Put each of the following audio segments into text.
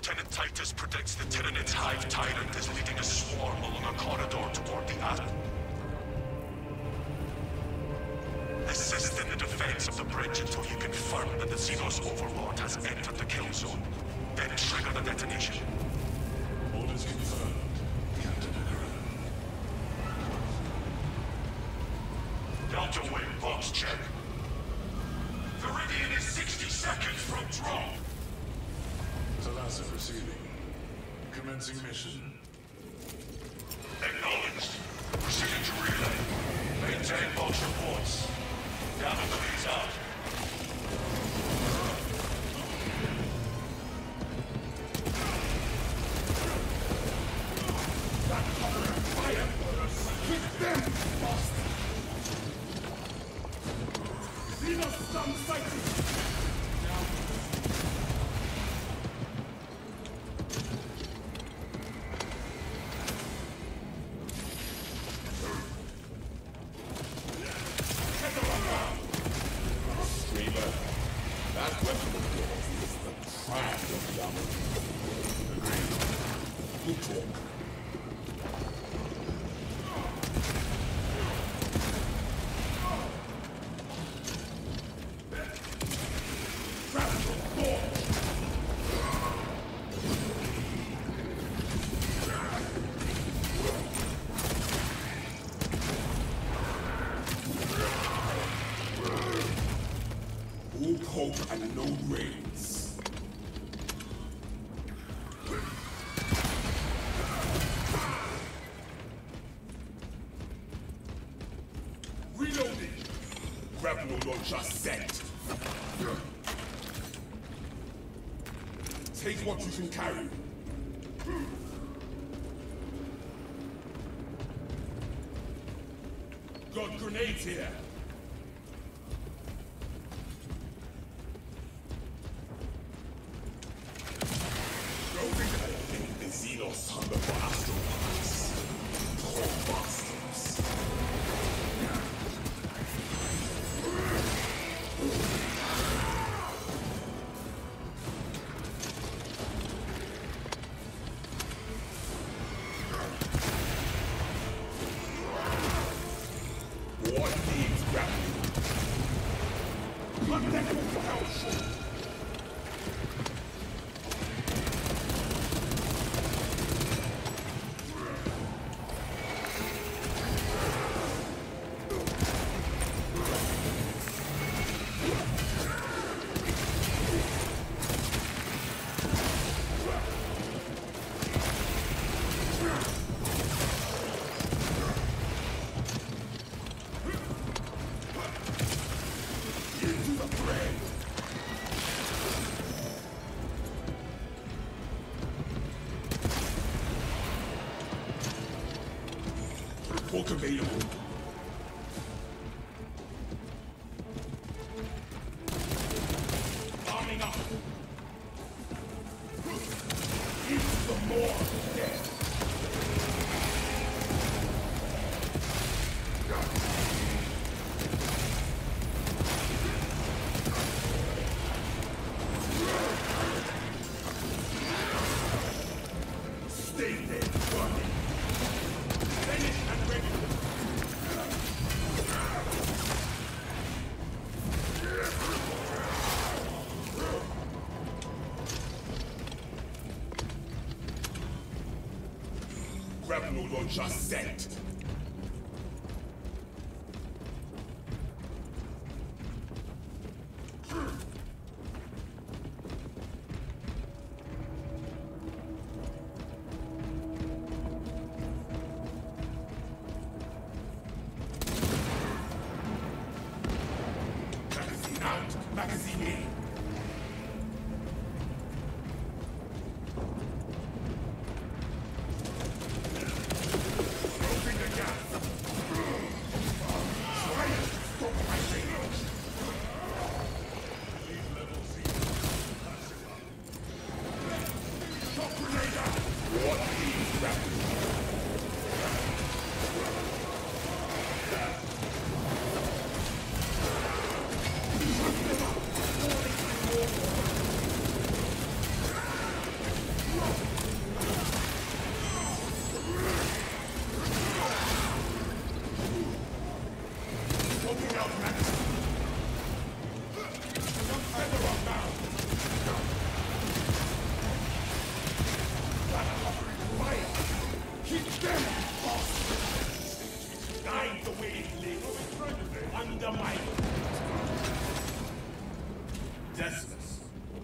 Lieutenant Titus predicts the Tyranids Hive Tyrant is leading a swarm along a corridor toward the Atom. Assist in the defense of the bridge until you confirm that the Xenos Overlord has entered the kill zone. Then trigger the detonation. Receiving. Commencing mission. Acknowledged. Proceeding to relay. Maintain reports. Down and out. Launcher set. Take what you can carry. Got grenades here. Grapple launcher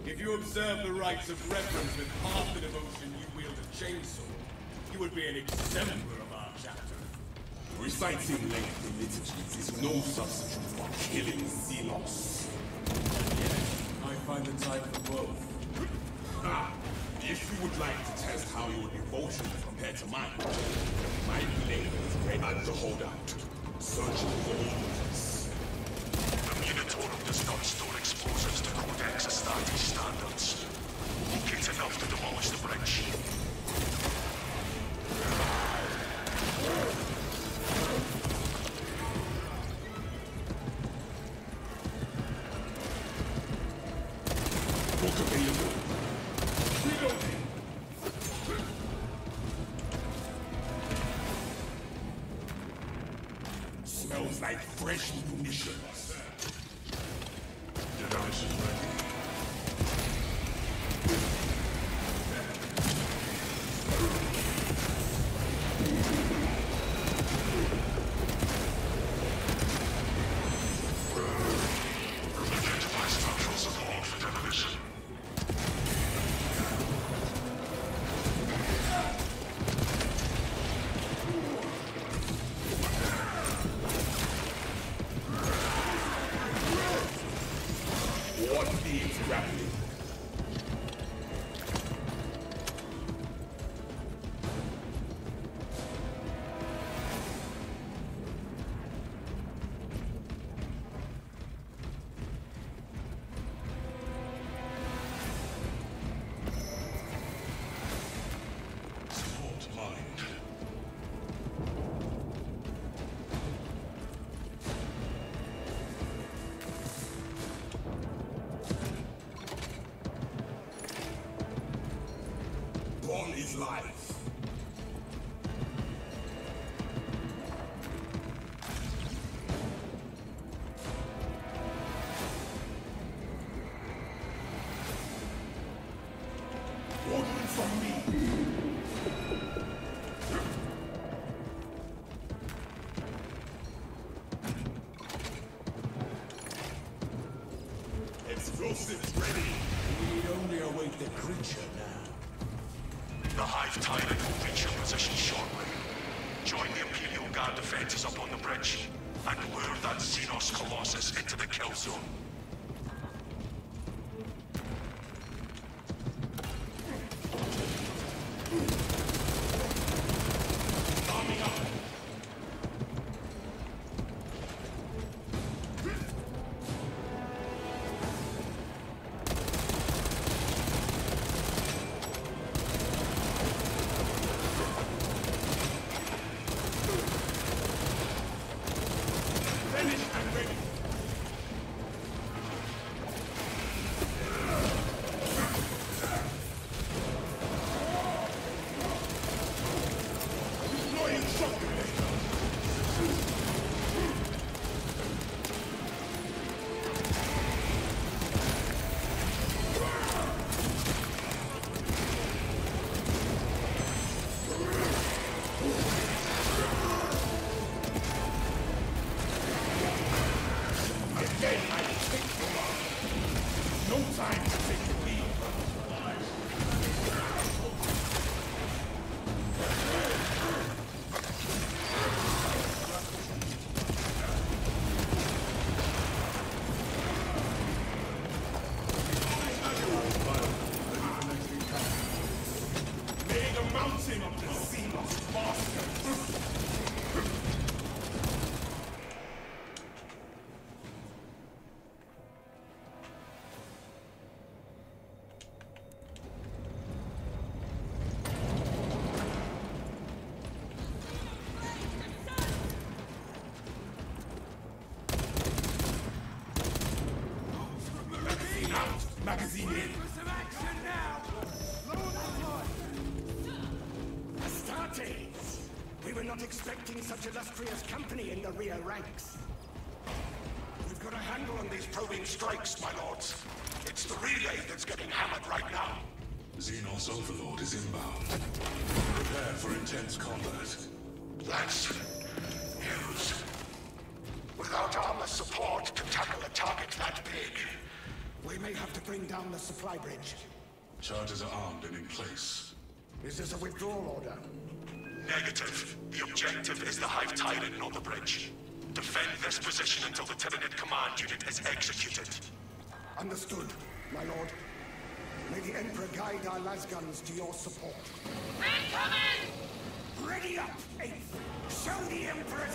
If you observe the rites of reverence with half the devotion you wield a chainsaw, you would be an exemplar of our chapter. Reciting lengthy liturgies is no substitute for killing xenos. I find the time for both if you would like to test how your devotion compared to mine, my blade is ready at the holdout, searching for like fresh munitions. Needs Were not expecting such illustrious company in the rear ranks. We've got a handle on these probing strikes, my lords. It's the relay that's getting hammered right now. Xenos Overlord is inbound. Prepare for intense combat. That's news. Without armor support to tackle a target that big, we We may have to bring down the supply bridge. Charges are armed and in place. Is this a withdrawal order? Negative. The objective is the Hive Tyrant, not the bridge. Defend this position until the Tyranid command unit is executed. Understood, my lord. May the Emperor guide our lasguns to your support. Incoming! Ready up, Eighth! Show the Emperor's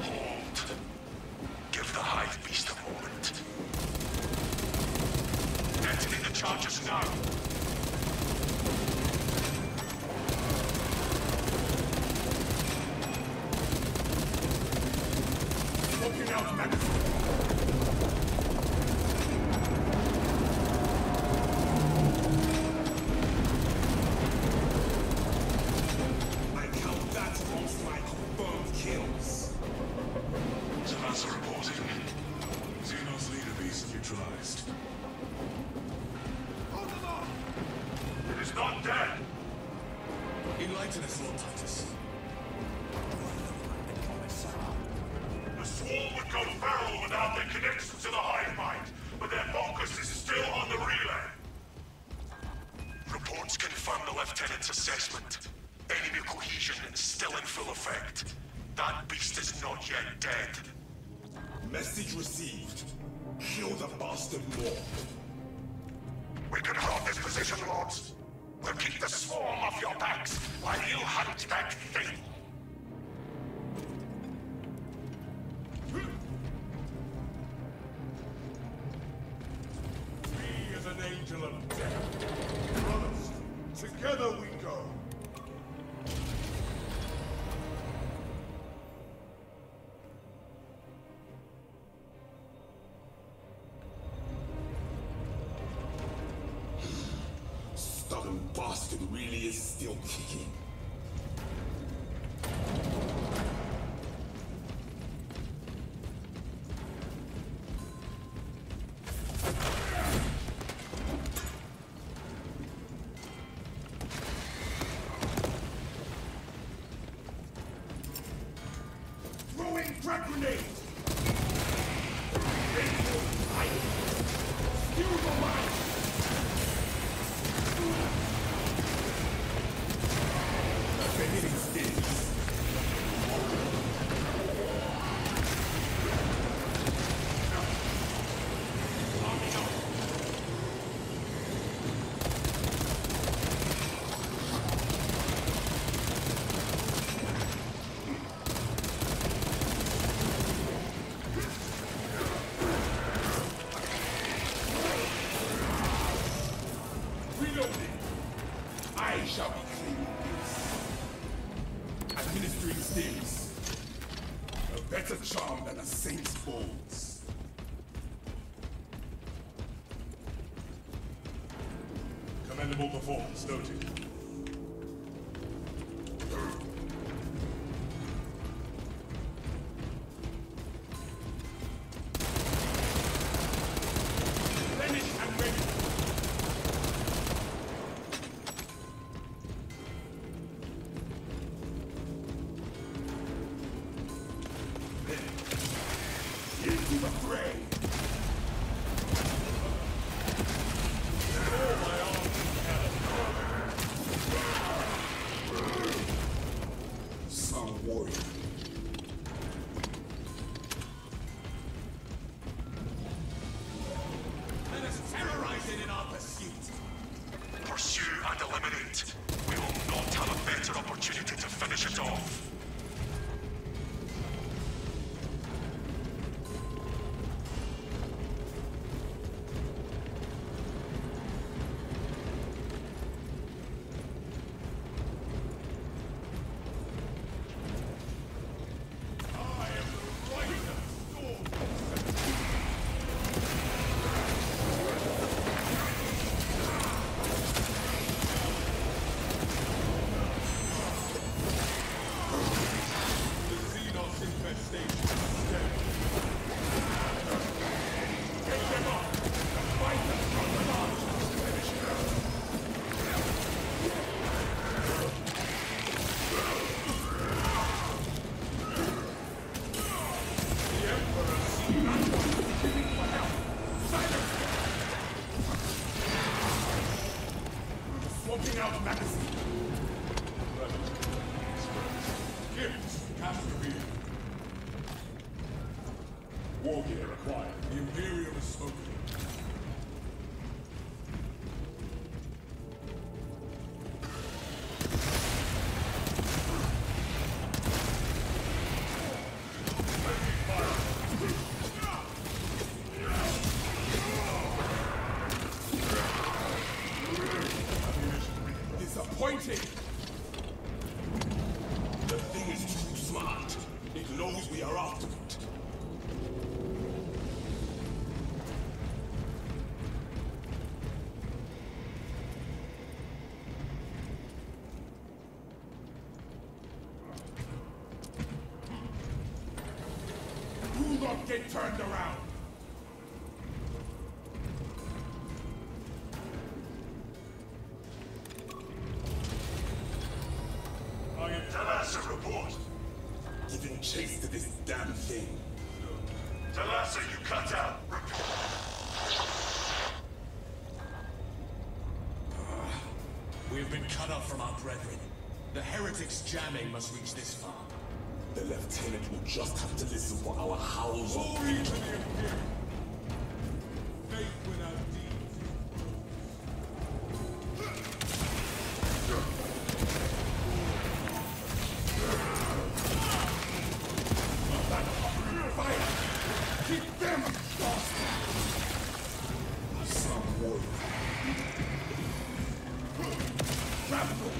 Yeah. Swarm would go feral without their connection to the hive mind, but their focus is still on the relay. Reports confirm the lieutenant's assessment. Enemy cohesion is still in full effect. That beast is not yet dead. Message received. Kill the bastard more. We can hold this position, Lords. We'll keep the swarm off your backs while you hunt that thing. Bastard really is still kicking. War gear acquired. The Imperium is spoken. Damn thing. Talassa, you cut out. Ah, Report. We have been cut off from our brethren. The heretics jamming must reach this far. The lieutenant will just have to listen for our howls of Glory to the Imperium! Grapple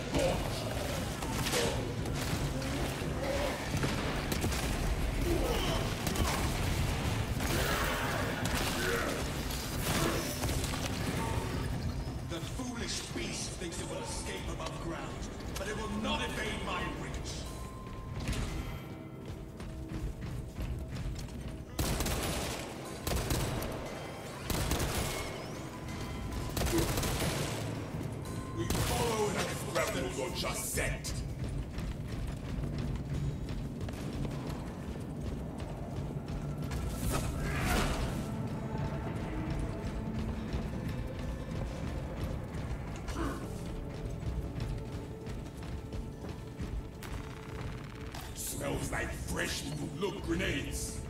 Smells like fresh new look grenades.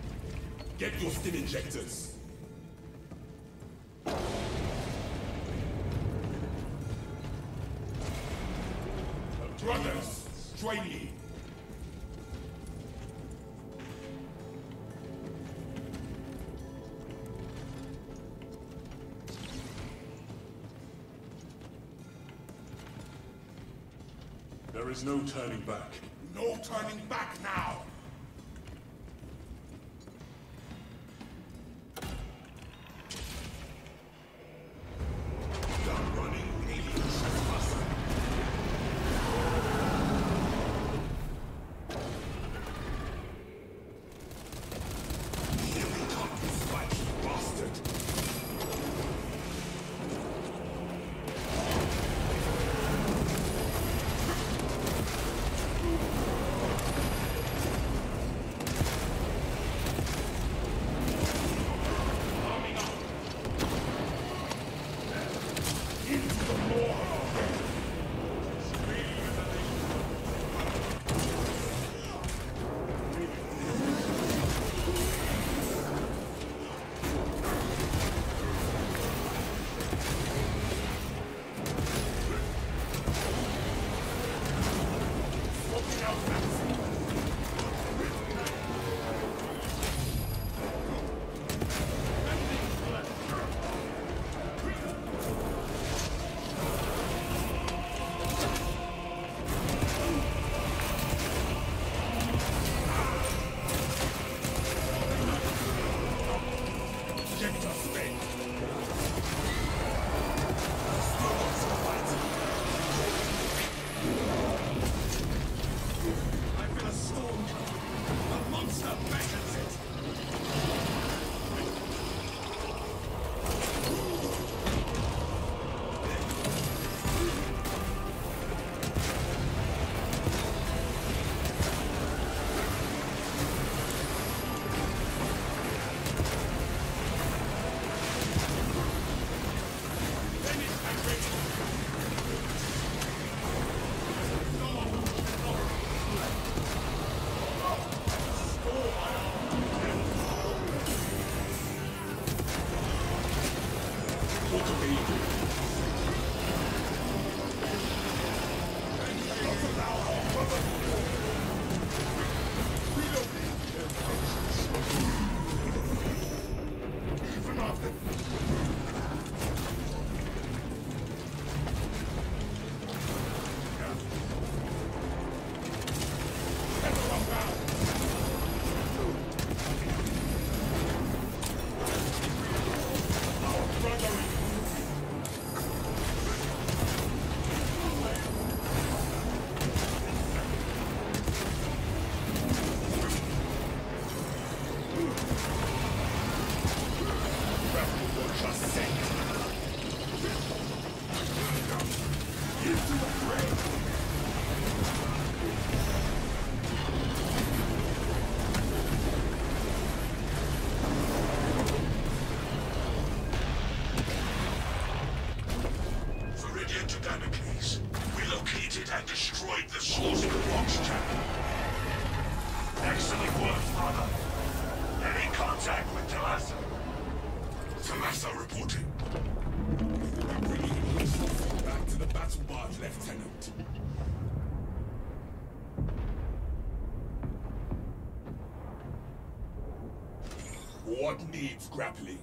Get your skin injectors. Brothers, join me. There is no turning back. Turning back now. Lieutenant. What needs grappling?